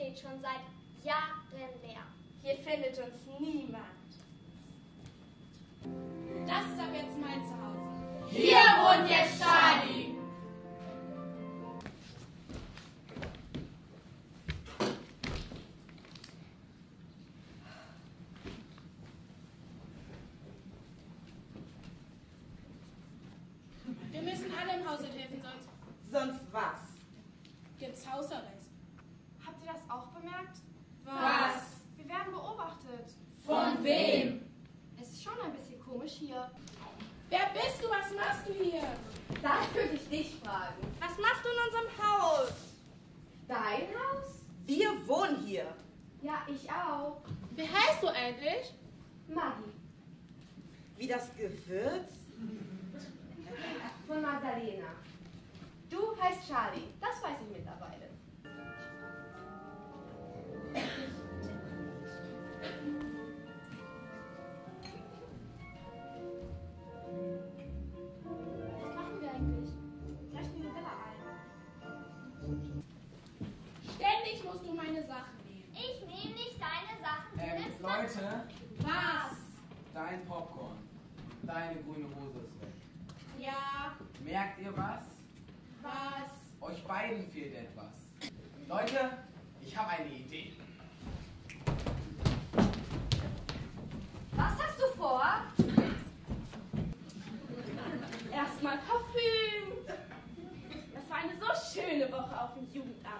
steht schon seit Jahren leer. Hier findet uns niemand. Das ist ab jetzt mein Zuhause. Hier wohnt jetzt Charlie. Wir müssen alle im Haushalt helfen, sonst Sonst was? gibt's Hausarrest. Habt ihr das auch bemerkt? Was? Wir werden beobachtet. Von wem? Es ist schon ein bisschen komisch hier. Wer bist du? Was machst du hier? Das könnte ich dich fragen. Was machst du in unserem Haus? Dein Haus? Wir wohnen hier. Ja, ich auch. Wie heißt du eigentlich? Maggie Wie das Gewürz? von Magdalena. Du heißt Charlie. Das weiß ich mittlerweile. Leute, Was? dein Popcorn, deine grüne Hose ist weg. Ja, Merkt ihr was? was? Euch beiden fehlt etwas. Leute, ich habe eine Idee. Was hast du vor? Erstmal Parfüm. Das war eine so schöne Woche auf dem Jugendamt.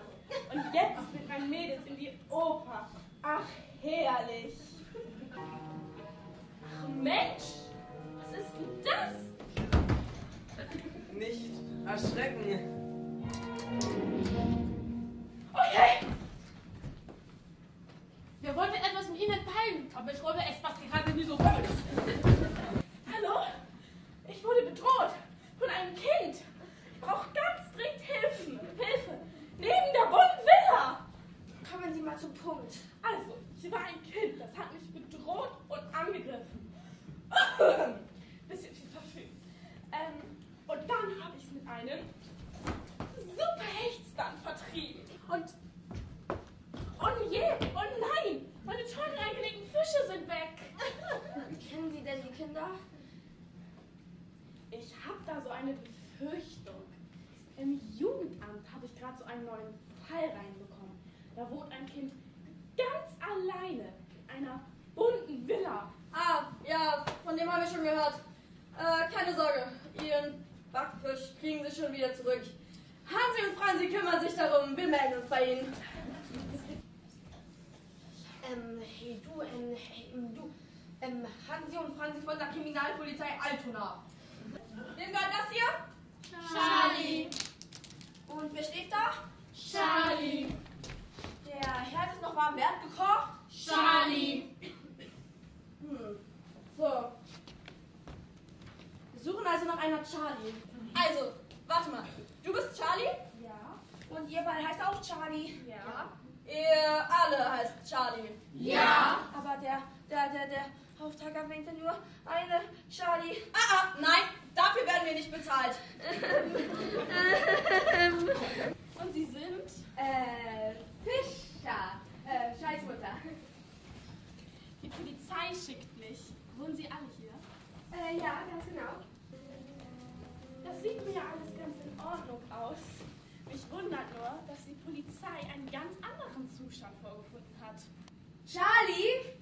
Und jetzt mit meinen Mädels in die Oper. Ach, herrlich. Ach, Mensch, was ist denn das? Nicht erschrecken. Bisschen viel Parfüm. Ähm, und dann habe ich es mit einem Superhechtstan vertrieben. Und, oh je, oh nein, meine tollen eingelegten Fische sind weg. Kennen Sie denn die Kinder? Ich habe da so eine Befürchtung. Im Jugendamt habe ich gerade so einen neuen Fall reinbekommen. Da wohnt ein Kind ganz alleine in einer bunten Villa. Ah, ja, von dem habe ich schon gehört. Äh, keine Sorge, Ihren Backfisch kriegen Sie schon wieder zurück. Hansi und Franzi kümmern sich darum. Wir melden uns bei Ihnen. Ähm, hey du, ähm, hey, ähm, du, ähm, Hansi und Franzi von der Kriminalpolizei Altona. Wem gehört das hier? Charlie. Und wer steht da? Charlie. Der Herd ist noch warm Wert gekocht. Charlie. Hm. So. Nach einer Charlie. Also, warte mal. Du bist Charlie? Ja. Und ihr beide heißt auch Charlie. Ja. Ihr alle heißt Charlie. Ja. Aber der, der, der, der Auftrag erwähnte nur eine Charlie. Ah, ah, nein, dafür werden wir nicht bezahlt. Und Sie sind? Äh, Fischer. Äh, Scheißmutter. Die Polizei schickt mich. Wohnen Sie alle hier? Äh, ja, wundert nur, dass die Polizei einen ganz anderen Zustand vorgefunden hat. Charlie!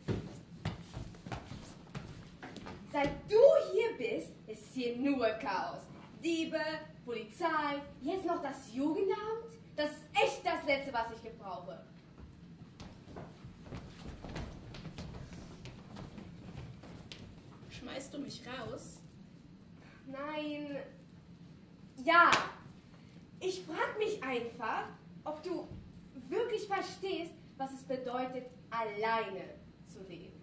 Seit du hier bist, ist hier nur Chaos. Diebe, Polizei, jetzt noch das Jugendamt. Das ist echt das Letzte, was ich gebrauche. Schmeißt du mich raus? Nein. Ja. Ich frage mich einfach, ob du wirklich verstehst, was es bedeutet, alleine zu leben.